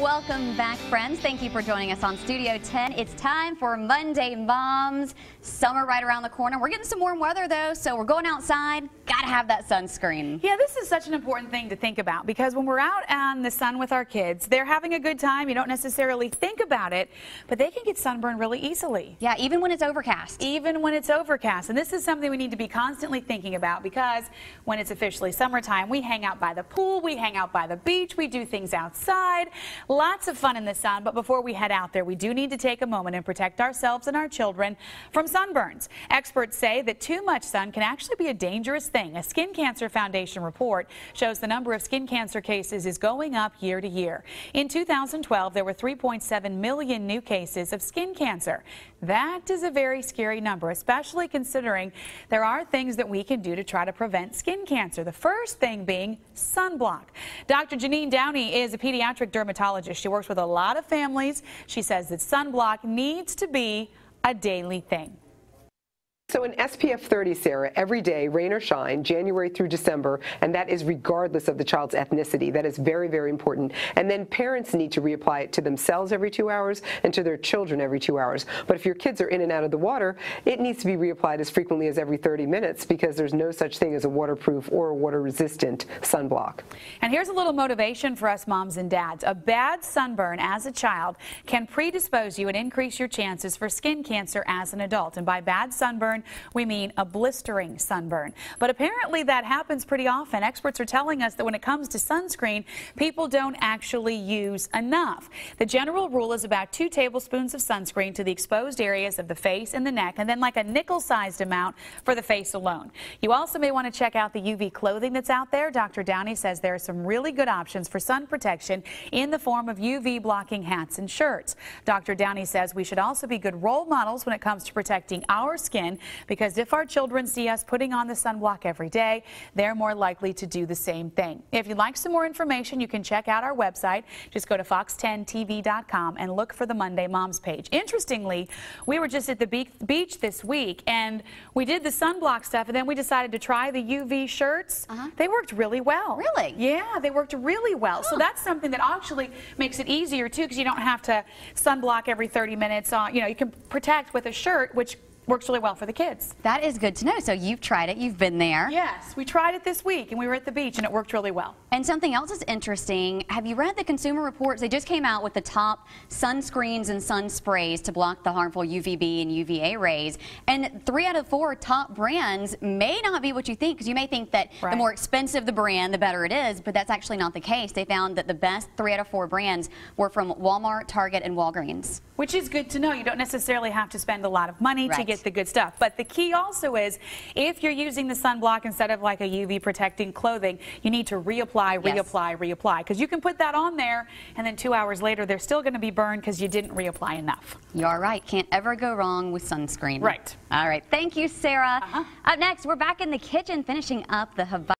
Welcome back, friends. Thank you for joining us on Studio 10. It's time for Monday Moms. Summer right around the corner. We're getting some warm weather, though, so we're going outside. Got to have that sunscreen. Yeah, this is such an important thing to think about because when we're out in the sun with our kids, they're having a good time. You don't necessarily think about it, but they can get sunburned really easily. Yeah, even when it's overcast. Even when it's overcast. And this is something we need to be constantly thinking about because when it's officially summertime, we hang out by the pool, we hang out by the beach, we do things outside. Lots of fun in the sun, but before we head out there, we do need to take a moment and protect ourselves and our children from sunburns. Experts say that too much sun can actually be a dangerous thing. A Skin Cancer Foundation report shows the number of skin cancer cases is going up year to year. In 2012, there were 3.7 million new cases of skin cancer. That is a very scary number, especially considering there are things that we can do to try to prevent skin cancer. The first thing being sunblock. Dr. Janine Downey is a pediatric dermatologist. She works with a lot of families. She says that sunblock needs to be a daily thing. So an SPF 30, Sarah, every day, rain or shine, January through December, and that is regardless of the child's ethnicity. That is very, very important. And then parents need to reapply it to themselves every two hours and to their children every two hours. But if your kids are in and out of the water, it needs to be reapplied as frequently as every 30 minutes because there's no such thing as a waterproof or a water-resistant sunblock. And here's a little motivation for us moms and dads. A bad sunburn as a child can predispose you and increase your chances for skin cancer as an adult. And by bad sunburn, sunburn, we mean a blistering sunburn. But apparently that happens pretty often. Experts are telling us that when it comes to sunscreen, people don't actually use enough. The general rule is about two tablespoons of sunscreen to the exposed areas of the face and the neck, and then like a nickel-sized amount for the face alone. You also may want to check out the UV clothing that's out there. Dr. Downey says there are some really good options for sun protection in the form of UV blocking hats and shirts. Dr. Downey says we should also be good role models when it comes to protecting our skin because if our children see us putting on the sunblock every day, they're more likely to do the same thing. If you'd like some more information, you can check out our website. Just go to fox10tv.com and look for the Monday Moms page. Interestingly, we were just at the beach this week and we did the sunblock stuff and then we decided to try the UV shirts. Uh -huh. They worked really well. Really? Yeah, they worked really well. Huh. So that's something that actually makes it easier too because you don't have to sunblock every 30 minutes. On, you know, you can protect with a shirt, which works really well for the kids. That is good to know. So you've tried it, you've been there. Yes, we tried it this week and we were at the beach and it worked really well. And something else is interesting. Have you read the Consumer Reports? They just came out with the top sunscreens and sun sprays to block the harmful UVB and UVA rays. And three out of four top brands may not be what you think because you may think that right. the more expensive the brand, the better it is, but that's actually not the case. They found that the best three out of four brands were from Walmart, Target, and Walgreens. Which is good to know. You don't necessarily have to spend a lot of money right. to get get the good stuff. But the key also is if you're using the sunblock instead of like a UV protecting clothing, you need to reapply, reapply, yes. reapply. Because you can put that on there and then two hours later they're still going to be burned because you didn't reapply enough. You're right. Can't ever go wrong with sunscreen. Right. All right. Thank you, Sarah. Uh -huh. Up next, we're back in the kitchen finishing up the Hawaii.